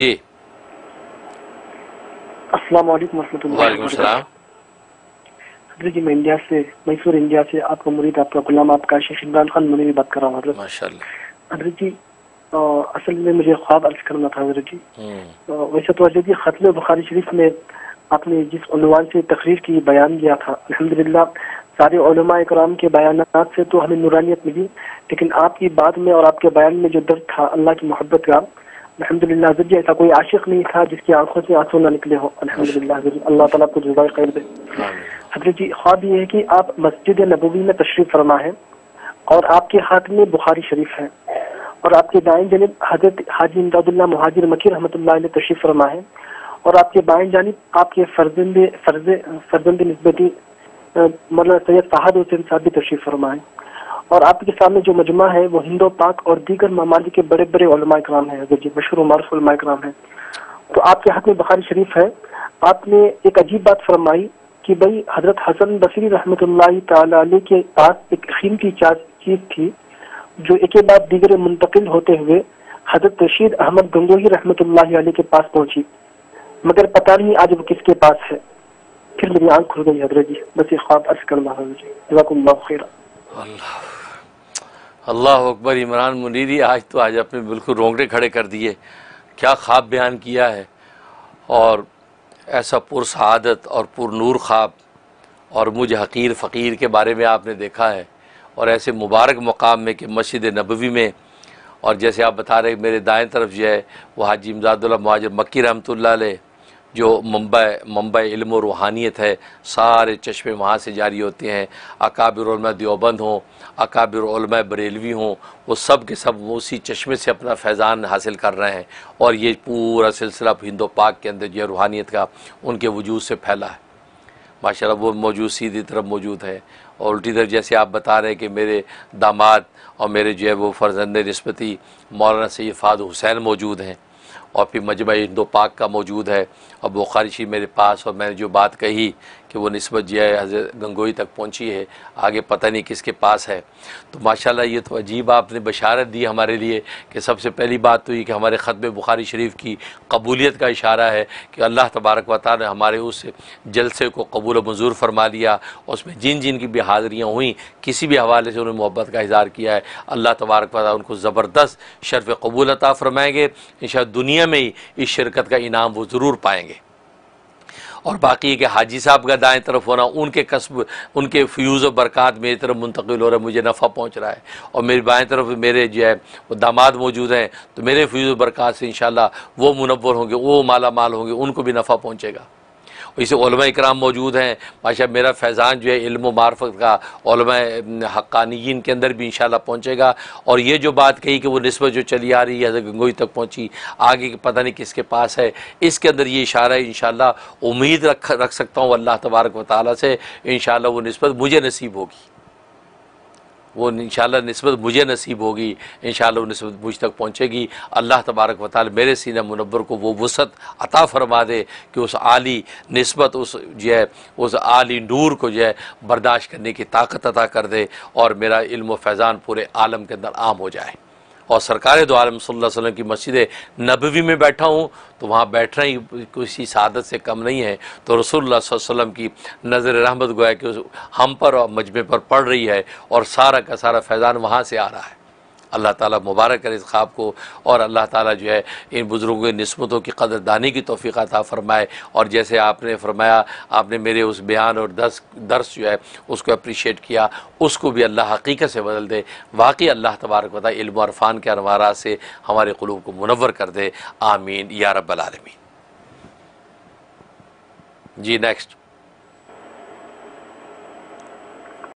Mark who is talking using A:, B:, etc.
A: जी।
B: अस्सलाम वालेकुम वरहमतुल्लाहि
A: वालेकुम सलाम।
B: हज़रत जी मैं इंडिया से मैसूर इंडिया से आपका मुरीद आपका गुलाम आपका शेख इमरान खान मुनीरी बात कर रहा हूँ हज़रत। जी अ, असल में मुझे ख्वाब अर्ज़ करना था हज़रत जी।
A: हम्म,
B: अ, वैसे तो हज़रत जी खत्म बुखारी शरीफ में आपने जिस उन्वान से तकरीर की बयान दिया था अल्हम्दुलिल्लाह सारे इकराम के बयान से तो हमें नूरानियत मिली लेकिन आपकी बात में और आपके बयान में जो दर्द था अल्लाह की मोहब्बत का अल्हम्दुलिल्लाह हज़रत जी ऐसा कोई आशिक नहीं था जिसकी आँखों से आँसू ना निकले हो अल्हम्दुलिल्लाह हज़रत जी, अल्लाह ताला आपको जज़ाए खैर दे हज़रत जी ख्वाब ये है कि आप मस्जिद नबवी में तशरीफ़ फरमा है और आपके हाथ में बुखारी शरीफ है और आपके दाएँ जनिब हज़रत हाजी इमदादुल्लाह मुहाजिर मकी रहमतुल्लाह अलैह तशरीफ़ फरमा है और आपके बाएँ जानिब आपके फर्जंद फ़र्ज़ फर्जंद नस्बती मौलाना सैयद फहद हुसैन साहब भी तशरीफ़ फरमा है और आपके सामने जो मजमा है, वो हिंदो पाक और दीगर ममालिक के बड़े बड़े इकराम है, जी मशहूर मारूफ इकराम है। तो आपके हाथ में बखारी शरीफ है। आपने एक अजीब बात फरमाई कि भाई, हज़रत हसन बसरी रहमत ताला के पास एक कीमती चा- चीज़ थी, जो एक बाद दीगर मुंतकिल होते हुए हज़रत रशीद अहमद गंगोही रहमत के पास पहुँची। मगर पता नहीं आज वो किसके पास है। फिर मेरी आँख खुल गई, हज़रत जी। बस ये ख्वाब अर्ज़ करना है। मुझे जज़ाकुमुल्लाह खैरा
A: अल्लाह अकबर, इमरान मुनीरी आज तो आज अपने बिल्कुल रोंगटे खड़े कर दिए। क्या ख्वाब बयान किया है? और ऐसा पुरसआदत और पुरनूर ख्वाब और मुझ हकीर फ़कीर के बारे में आपने देखा है। और ऐसे मुबारक मकाम में कि मस्जिद नबवी में, और जैसे आप बता रहे मेरे दाएँ तरफ़ जो है, वो हाजी इमदादुल्ला मुहाजिर मक्की अलैह जो मुंबई मुंबई इल्म रूहानियत है, सारे चश्मे वहाँ से जारी होते हैं। अकाबिर देवबंद हों, अकाबिर बरेलवी हों, वो सब के सब उसी चश्मे से अपना फैज़ान हासिल कर रहे हैं। और ये पूरा सिलसिला हिंदो पाक के अंदर जो है रूहानियत का उनके वजूद से फैला है। माशाल्लाह, वो मौजूद सीधी तरफ़ मौजूद है। और उल्टी तरफ़ जैसे आप बता रहे हैं कि मेरे दामाद और मेरे जो है वो फ़र्जंद नस्बती मौलाना सैद फ़ाद हुसैन मौजूद हैं। और फिर मजमा हिंदो पाक का मौजूद है। और बुखारी शरीफ मेरे पास और मैंने जो बात कही कि वो नस्बत जो है हज़रत गंगोई तक पहुँची है, आगे पता नहीं किसके पास है। तो माशाल्लाह ये तो अजीब आपने बशारत दी हमारे लिए कि सबसे पहली बात तो ये कि हमारे ख़तम बुखारी शरीफ की कबूलियत का इशारा है कि अल्लाह तबारक व ने हमारे उस जलसे को कबूल मंजूर फरमा लिया और उसमें जिन जिन की भी हाज़िरियाँ हुई, किसी भी हवाले से उन्होंने मोहब्बत का इजहार किया है। अल्लाह तबारक व उनको ज़बरदस्त शरफ़ कबूल अता फरमाएँगे। इन दुनिया में ही इस शिरकत का इनाम वो ज़रूर पाएँगे। और बाकी कि हाजी साहब का दाएँ तरफ़ होना, उनके कस्ब, उनके फ्यूज़ और बरक़ात मेरी तरफ़ मुंतकिल हो रहा है, मुझे नफ़ा पहुँच रहा है। और मेरी बाएँ तरफ़ मेरे जो है, वो दामाद मौजूद हैं तो मेरे फ्यूज़ और बरक़ात से इन वो मुनवर होंगे, वो माला माल होंगे, उनको भी नफ़ा पहुँचेगा। इसे इकराम मौजूद हैं। माशा मेरा फैज़ान जो है इल्म मार्फत का हक्कानियन के अंदर भी इन पहुँचेगा। और ये जो बात कही कि वो नस्बत जो चली आ रही है, हज़रत गंगोई तक पहुँची, आगे पता नहीं किसके पास है, इसके अंदर ये इशारा इन उम्मीद रख रख सकता हूँ अल्लाह तबारक व ताली से इन वो नस्बत मुझे नसीब होगी। वो इन नस्बत मुझे नसीब होगी इन वो नस्बत मुझ तक पहुँचेगी। अल्लाह तबारक वाल मेरे सीना मुनवर को वो वसत अता फरमा दे कि उस आली नस्बत, उस जो है, उस आली नूर को जो है बर्दाश्त करने की ताकत अता कर दे और मेरा इल्म फैज़ान पूरे आलम के अंदर आम हो जाए। और सरकार दो आलम वसल्लम की मस्जिद नबवी में बैठा हूँ तो वहाँ बैठना ही किसी शादत से कम नहीं है। तो रसूलुल्लाह वसल्लम की नज़र रहमत गोया कि हम पर और मजमे पर पड़ रही है और सारा का सारा फैज़ान वहाँ से आ रहा है। अल्लाह ताला मुबारक करे इस ख्वाब को और अल्लाह ताला जो है इन बुज़ुर्गों की नस्बतों की कदरदानी की तोफ़ी था फरमाए। और जैसे आपने फरमाया, आपने मेरे उस बयान और दस, दर्स जो है उसको अप्रीशिएट किया, उसको भी अल्लाह हकीकत से बदल दे। वाकई अल्लाह तबारक बता इल्म अरफान के अनवारा से हमारे क़लूब को मुनवर कर दे। आमीन। या रब्बल आलमीन। जी नेक्स्ट